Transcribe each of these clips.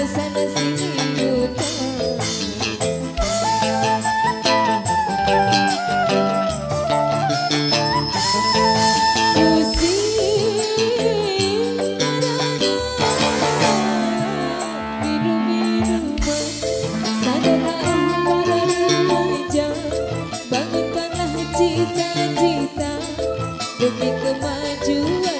ke sana sini Cita-cita demi kemajuan.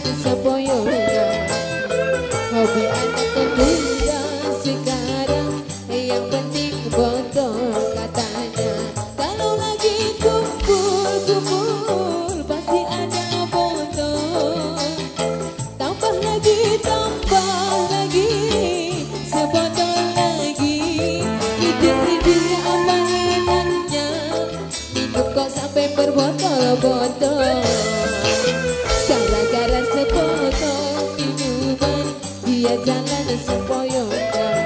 de seu Jajana na sipo girl.